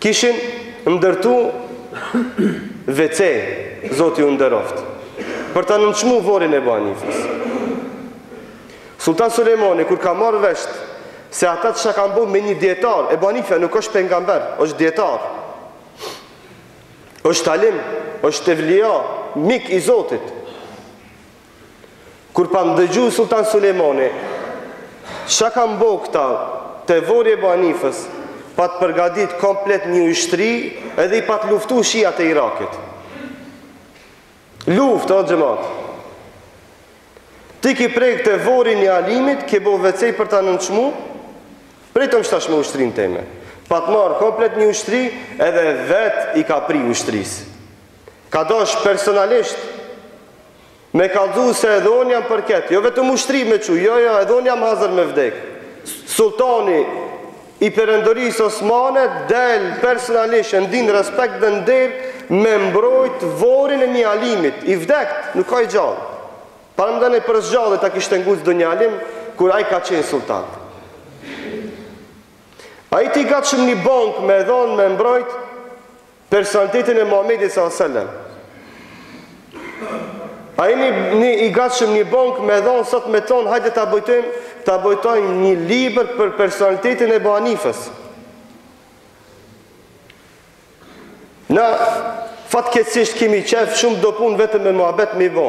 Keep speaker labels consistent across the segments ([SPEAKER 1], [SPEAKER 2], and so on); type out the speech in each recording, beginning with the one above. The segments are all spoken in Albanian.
[SPEAKER 1] Kishin ndërtu WC, Zoti u nderoftë, për ta nënçmu vorin e Ebu Hanifës. Sulltan Sulejmani kur ka marrë vesht se ata çka kanë bo me një dijetar, Ebu Hanifja nuk është pejgamber, është dijetar, është alim, është evlija, mik i Zotit, Kur pat me dëgju Sulltan Sulejmani, çka kanë bo këta, te vori Ebu Hanifës, pat përgadit komplet një ushtri, edhe i pat luftu shijat e Irakit. Luftë, o xhemat! Ti ki prek te vori një alimit, ke bo WC për ta nënçmu, pritëm tash me ushtrinë teme. Pat marrë komplet një ushtri, edhe vet i ka pri ushtrisë. Ka dash personalisht Me kallxu se edhe unë jam për ketë, jo vetëm ushtri me çu, jo jo, edhe unë jam hazër me vdek. Sulltani i Perandorisë Osmane del personalisht e ndin respekt dhe nder me mbrojt vorin e një alimit, i vdekt, nuk o i gjallë. Paramendoje për së gjalli ta kishte nguc ndonjë alim kur ai ka qenë sulltan. A je ti i gatshëm një bankë me e dhanë me mbrojt, personalitetin e Muhamedit sallallahu alaihi wasallam. A jeni i gatshëm një bankë me dhon sot me thon, hajde ta botojmë, ta botojmë një libër për personalitetin e Ebu Hanifës. Na fatkeqësisht kemi qef shumë do punë vetëm me muhabet me i bo.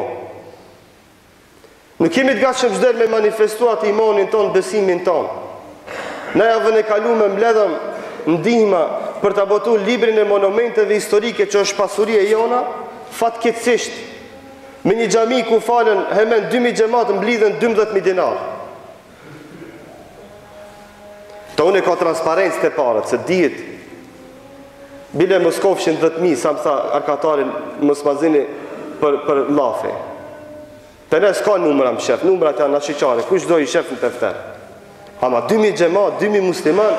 [SPEAKER 1] Nuk jemi të gatshëm çdo me manifestu atë imanin ton, besimin ton. Në javën e kaluar mbledhëm ndihma për ta botu librin e monumenteve historike që është pasuri e jona, fatkeqësisht me një xhami ku falën hemen 2000 xhemat mblidhen 12000 dinar. Te unë ka transparencë te paret, se dihet, bile mos qofshin 10.000, s'am sa arkatarin, mos ma zini për, për llafi. Te ne s'ka numra mshef, numrat janë n'ashiqare, kush do i sheh në tefter. Ama 2.000 xhemat, 2.000 musliman,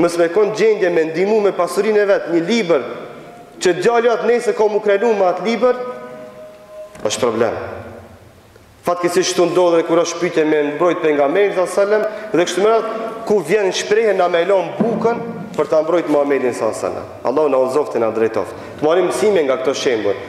[SPEAKER 1] mos me konë gjendje me ndihmu me pasurinë e vet, një libër, që djali jot nesër ka m'u krenu me atë libër, është problem. Fatkeqësisht kështu ndodh dhe kur është pyetje me mbrojt pejgamberin sa selam dhe kështu me radhë, ku vjen në shprehje na me lënë bukën për ta mbrojt Muhamedin sa selam. Allahu na udhëzoftë e na drejtoftë. Të marrim mësime nga këto shembuj.